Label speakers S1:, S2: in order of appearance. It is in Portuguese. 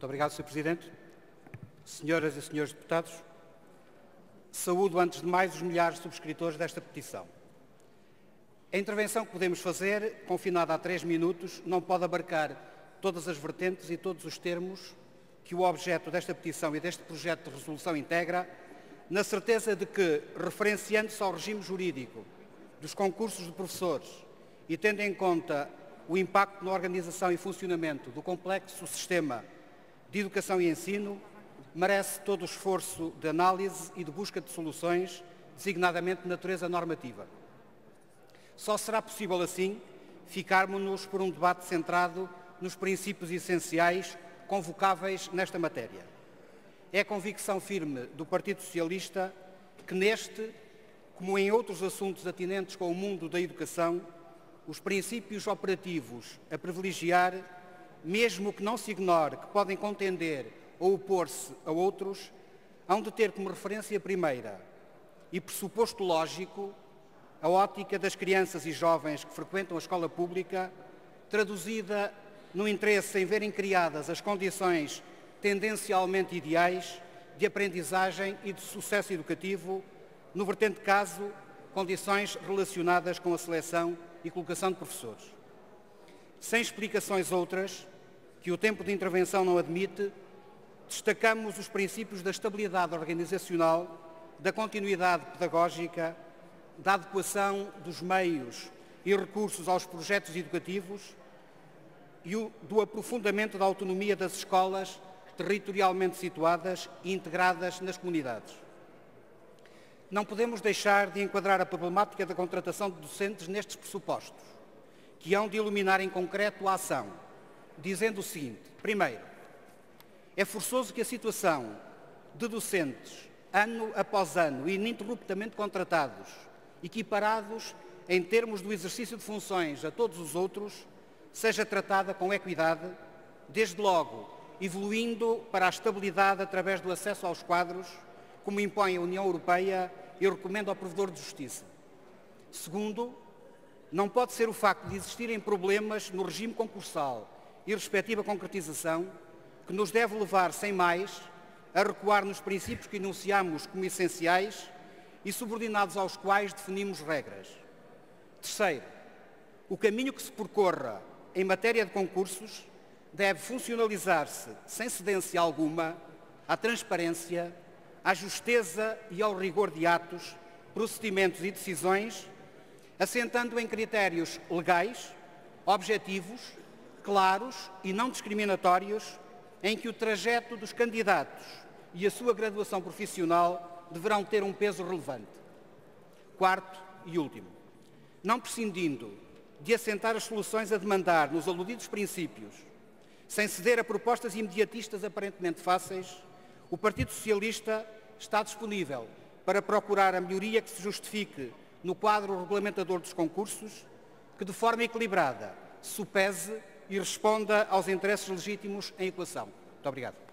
S1: Muito obrigado, Sr. Presidente. Senhoras e senhores deputados, saúdo antes de mais os milhares de subscritores desta petição. A intervenção que podemos fazer, confinada a três minutos, não pode abarcar todas as vertentes e todos os termos que o objeto desta petição e deste projeto de resolução integra, na certeza de que, referenciando-se ao regime jurídico dos concursos de professores e tendo em conta o impacto na organização e funcionamento do complexo sistema de educação e ensino, merece todo o esforço de análise e de busca de soluções, designadamente de natureza normativa. Só será possível assim ficarmos-nos por um debate centrado nos princípios essenciais convocáveis nesta matéria. É convicção firme do Partido Socialista que neste, como em outros assuntos atinentes com o mundo da educação, os princípios operativos a privilegiar, mesmo que não se ignore que podem contender ou opor-se a outros, hão de ter como referência primeira e pressuposto lógico a ótica das crianças e jovens que frequentam a escola pública, traduzida no interesse em verem criadas as condições tendencialmente ideais de aprendizagem e de sucesso educativo, no vertente caso, condições relacionadas com a seleção e colocação de professores. Sem explicações outras, que o tempo de intervenção não admite, destacamos os princípios da estabilidade organizacional, da continuidade pedagógica, da adequação dos meios e recursos aos projetos educativos e do aprofundamento da autonomia das escolas territorialmente situadas e integradas nas comunidades. Não podemos deixar de enquadrar a problemática da contratação de docentes nestes pressupostos, que hão de iluminar em concreto a ação, dizendo o seguinte. Primeiro, é forçoso que a situação de docentes, ano após ano, ininterruptamente contratados, equiparados em termos do exercício de funções a todos os outros, seja tratada com equidade, desde logo evoluindo para a estabilidade através do acesso aos quadros, como impõe a União Europeia e recomenda ao Provedor de Justiça. Segundo, não pode ser o facto de existirem problemas no regime concursal e respectiva concretização que nos deve levar, sem mais, a recuar nos princípios que enunciamos como essenciais e subordinados aos quais definimos regras. Terceiro, o caminho que se percorra em matéria de concursos deve funcionalizar-se, sem cedência alguma, à transparência, à justeza e ao rigor de atos, procedimentos e decisões, assentando em critérios legais, objetivos, claros e não discriminatórios, em que o trajeto dos candidatos e a sua graduação profissional deverão ter um peso relevante. Quarto e último, não prescindindo de assentar as soluções a demandar nos aludidos princípios, sem ceder a propostas imediatistas aparentemente fáceis, o Partido Socialista está disponível para procurar a melhoria que se justifique no quadro regulamentador dos concursos, que de forma equilibrada supese e responda aos interesses legítimos em equação. Muito obrigado.